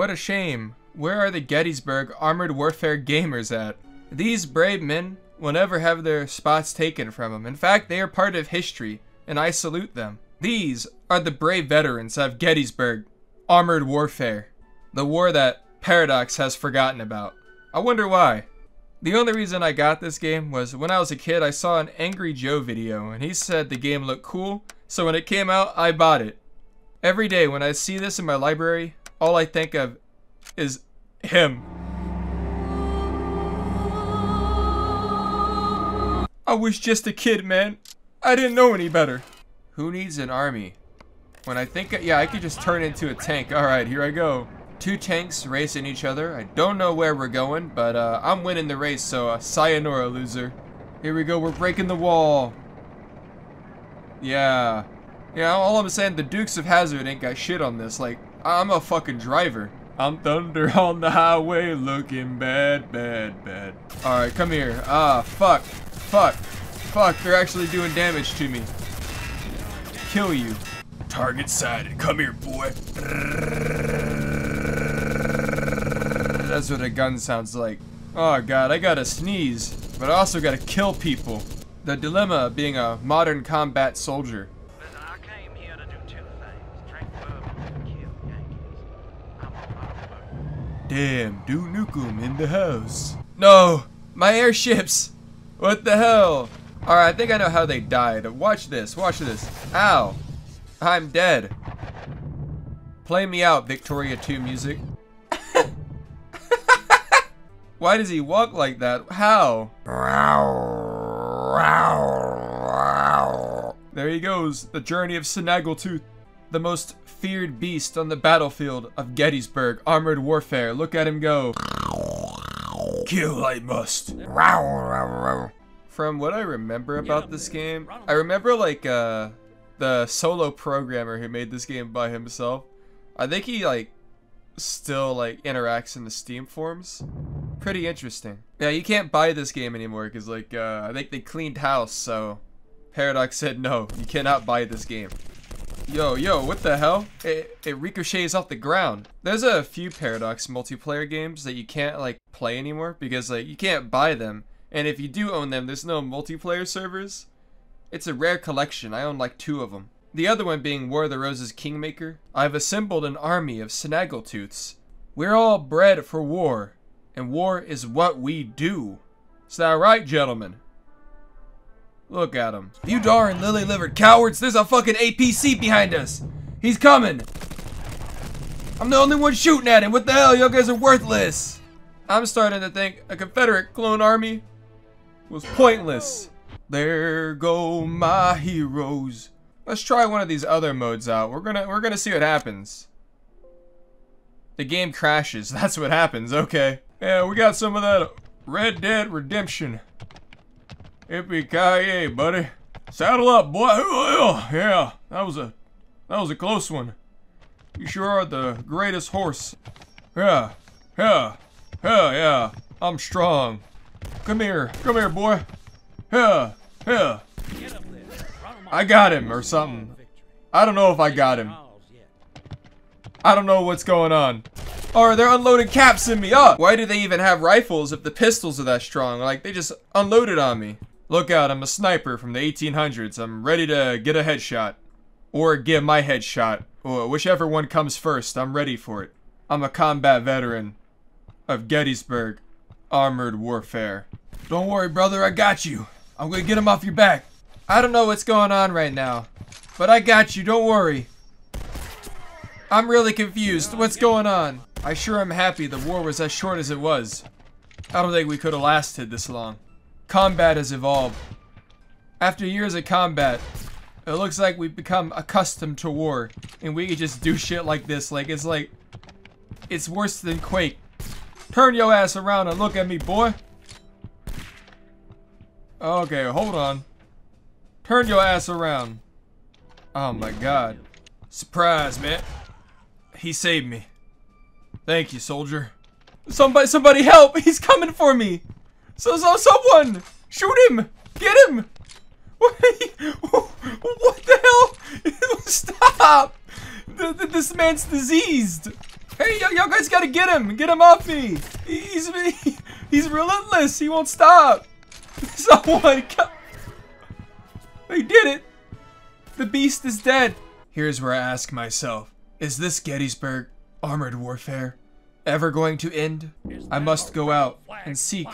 What a shame. Where are the Gettysburg Armored Warfare gamers at? These brave men will never have their spots taken from them. In fact, they are part of history, and I salute them. These are the brave veterans of Gettysburg Armored Warfare, the war that Paradox has forgotten about. I wonder why. The only reason I got this game was when I was a kid, I saw an Angry Joe video, and he said the game looked cool, so when it came out, I bought it. Every day when I see this in my library, all I think of is him. I was just a kid, man. I didn't know any better. Who needs an army? When I think, yeah, I could just turn into a tank. All right, here I go. Two tanks racing each other. I don't know where we're going, but uh, I'm winning the race, so uh, sayonara, loser. Here we go, we're breaking the wall. Yeah. Yeah, all I'm saying, the Dukes of Hazzard ain't got shit on this. Like, I'm a fucking driver. I'm thunder on the highway looking bad, bad, bad. Alright, come here. Ah, fuck. Fuck. Fuck, they're actually doing damage to me. Kill you. Target sighted. Come here, boy. That's what a gun sounds like. Oh god, I gotta sneeze. But I also gotta kill people. The dilemma of being a modern combat soldier. Listen, I came here to do two things. Drink bourbon and kill Yankees. I'm a Rockford. Damn, Duke Nukem in the house. No! My airships! What the hell? Alright, I think I know how they died. Watch this, watch this. Ow. I'm dead. Play me out, Victoria 2 music. Why does he walk like that? How? There he goes, the journey of Snaggletooth. The most feared beast on the battlefield of Gettysburg Armored Warfare. Look at him go. Kill I must. From what I remember about this game, I remember like uh the solo programmer who made this game by himself. I think he like still like interacts in the Steam forums. Pretty interesting. Yeah, you can't buy this game anymore because like uh, I think they cleaned house, so Paradox said no, you cannot buy this game. Yo, yo, what the hell? It, it ricochets off the ground. There's a few Paradox multiplayer games that you can't like play anymore because like you can't buy them. And if you do own them, there's no multiplayer servers. It's a rare collection. I own like two of them. The other one being War of the Roses Kingmaker. I've assembled an army of Snaggletooths. We're all bred for war, and war is what we do. Is that right, gentlemen? Look at him. You darn lily-livered cowards, there's a fucking APC behind us. He's coming. I'm the only one shooting at him. What the hell? You guys are worthless. I'm starting to think a Confederate clone army was pointless. There go my heroes. Let's try one of these other modes out. We're gonna we're gonna see what happens. The game crashes. That's what happens. Okay. Yeah, we got some of that Red Dead Redemption. Yippee-ki-yay, buddy. Saddle up, boy. Yeah, that was a that was a close one. You sure are the greatest horse. Yeah, yeah, yeah, yeah. I'm strong. Come here, come here, boy. Yeah, yeah. I got him or something. I don't know if I got him. I don't know what's going on. Or they're unloading caps in me up. Why do they even have rifles if the pistols are that strong? Like they just unloaded on me. Look out, I'm a sniper from the 1800s. I'm ready to get a headshot. Or give my headshot. Or whichever one comes first, I'm ready for it. I'm a combat veteran of Gettysburg Armored Warfare. Don't worry, brother, I got you. I'm gonna get him off your back. I don't know what's going on right now, but I got you, don't worry. I'm really confused. What's going on? I sure am happy the war was as short as it was. I don't think we could have lasted this long. Combat has evolved. After years of combat, it looks like we've become accustomed to war, and we can just do shit like this. Like, it's like, it's worse than Quake. Turn your ass around and look at me, boy. Okay, hold on. Turn your ass around. Oh my god. Surprise, man. He saved me. Thank you, soldier. Somebody, somebody help! He's coming for me! So, so, someone! Shoot him! Get him! What, what the hell? Stop! This man's diseased! Hey, y'all guys gotta get him! Get him off me! He's he's relentless. He won't stop. Someone, come. He did it. The beast is dead. Here's where I ask myself: Is this Gettysburg armored warfare ever going to end? I must go out and seek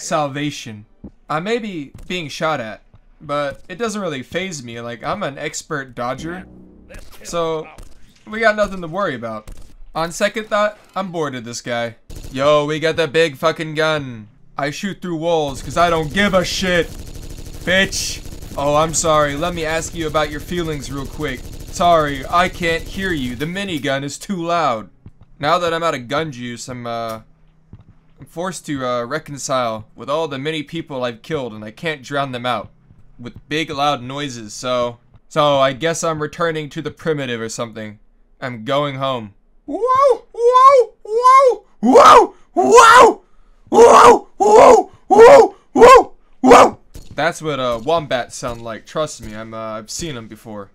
salvation. I may be being shot at, but it doesn't really faze me. Like I'm an expert dodger, so we got nothing to worry about. On second thought, I'm bored of this guy. Yo, we got the big fucking gun. I shoot through walls because I don't give a shit. Bitch. Oh, I'm sorry. Let me ask you about your feelings real quick. Sorry, I can't hear you. The minigun is too loud. Now that I'm out of gun juice, I'm, uh... I'm forced to, uh, reconcile with all the many people I've killed and I can't drown them out with big loud noises, so... So, I guess I'm returning to the primitive or something. I'm going home. Whoa! Whoa! Whoa! Whoa! Whoa! Whoa! Whoa! Whoa! Whoa! Whoa! That's what uh wombats sound like. Trust me, I'm uh, I've seen them before.